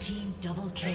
Team double kill.